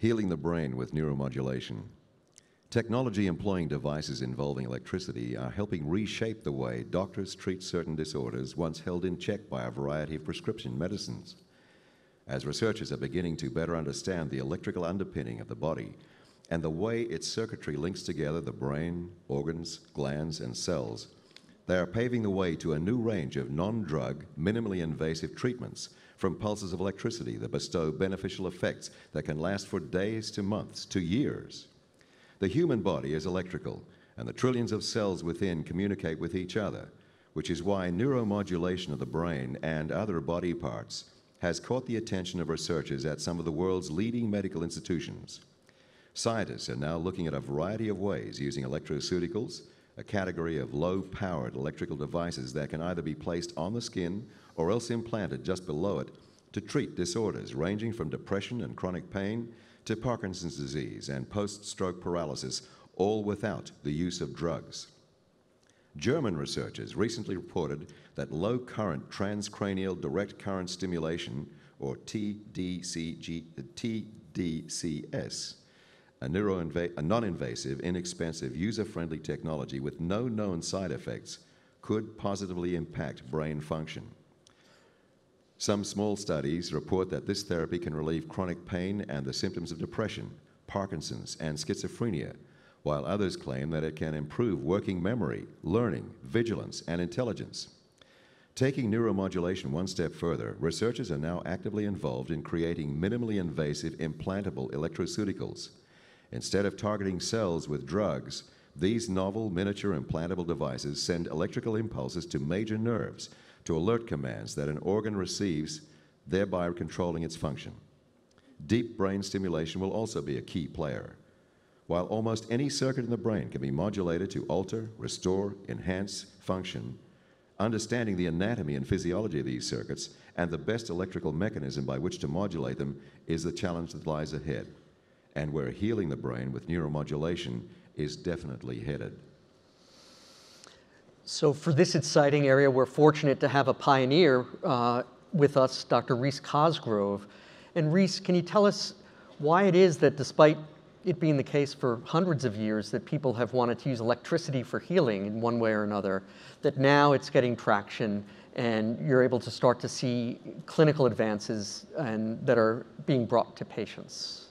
Healing the brain with neuromodulation. Technology employing devices involving electricity are helping reshape the way doctors treat certain disorders once held in check by a variety of prescription medicines. As researchers are beginning to better understand the electrical underpinning of the body and the way its circuitry links together the brain, organs, glands, and cells, they are paving the way to a new range of non drug, minimally invasive treatments from pulses of electricity that bestow beneficial effects that can last for days to months to years. The human body is electrical, and the trillions of cells within communicate with each other, which is why neuromodulation of the brain and other body parts has caught the attention of researchers at some of the world's leading medical institutions. Scientists are now looking at a variety of ways using electroceuticals, a category of low powered electrical devices that can either be placed on the skin or else implanted just below it to treat disorders ranging from depression and chronic pain to Parkinson's disease and post stroke paralysis, all without the use of drugs. German researchers recently reported that low current transcranial direct current stimulation, or TDCG, TDCS, a, a non invasive, inexpensive, user friendly technology with no known side effects, could positively impact brain function. Some small studies report that this therapy can relieve chronic pain and the symptoms of depression, Parkinson's, and schizophrenia, while others claim that it can improve working memory, learning, vigilance, and intelligence. Taking neuromodulation one step further, researchers are now actively involved in creating minimally invasive implantable electroceuticals. Instead of targeting cells with drugs, these novel miniature implantable devices send electrical impulses to major nerves to alert commands that an organ receives, thereby controlling its function. Deep brain stimulation will also be a key player. While almost any circuit in the brain can be modulated to alter, restore, enhance function, understanding the anatomy and physiology of these circuits and the best electrical mechanism by which to modulate them is the challenge that lies ahead, and where healing the brain with neuromodulation is definitely headed. So for this exciting area, we're fortunate to have a pioneer uh, with us, Dr. Rees Cosgrove. And Rees, can you tell us why it is that despite it being the case for hundreds of years that people have wanted to use electricity for healing in one way or another, that now it's getting traction and you're able to start to see clinical advances and that are being brought to patients?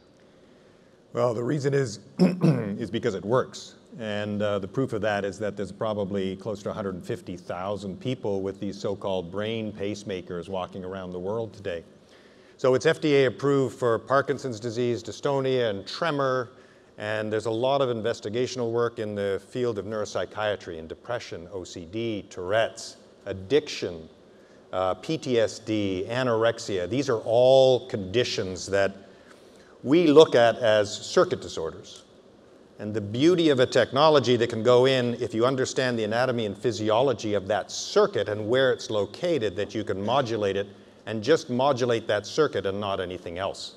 Well, the reason is, is because it works. And uh, the proof of that is that there's probably close to 150,000 people with these so-called brain pacemakers walking around the world today. So it's FDA approved for Parkinson's disease, dystonia, and tremor. And there's a lot of investigational work in the field of neuropsychiatry and depression, OCD, Tourette's, addiction, uh, PTSD, anorexia. These are all conditions that we look at as circuit disorders. And the beauty of a technology that can go in, if you understand the anatomy and physiology of that circuit and where it's located, that you can modulate it and just modulate that circuit and not anything else.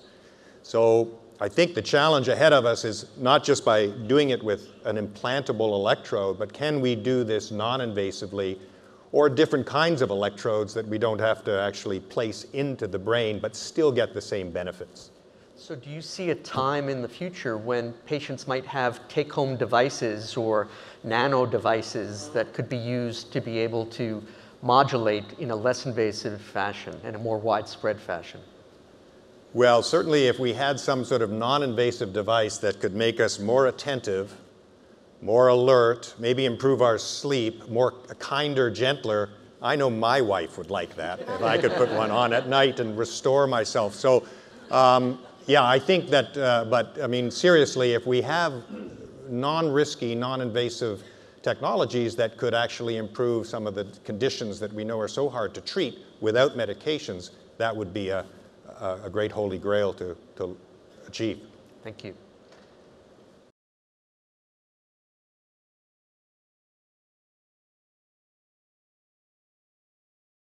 So I think the challenge ahead of us is not just by doing it with an implantable electrode, but can we do this non-invasively or different kinds of electrodes that we don't have to actually place into the brain but still get the same benefits. So do you see a time in the future when patients might have take-home devices or nano devices that could be used to be able to modulate in a less invasive fashion and a more widespread fashion? Well, certainly if we had some sort of non-invasive device that could make us more attentive, more alert, maybe improve our sleep, more kinder, gentler, I know my wife would like that if I could put one on at night and restore myself. So um, yeah, I think that, uh, but I mean, seriously, if we have non-risky, non-invasive technologies that could actually improve some of the conditions that we know are so hard to treat without medications, that would be a, a, a great holy grail to, to achieve. Thank you.